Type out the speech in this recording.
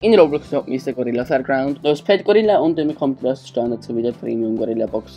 In Roblox shop, Mr. Gorilla Fairground. das Pet Gorilla und dann kommt das Standard sowie der Premium Gorilla Box.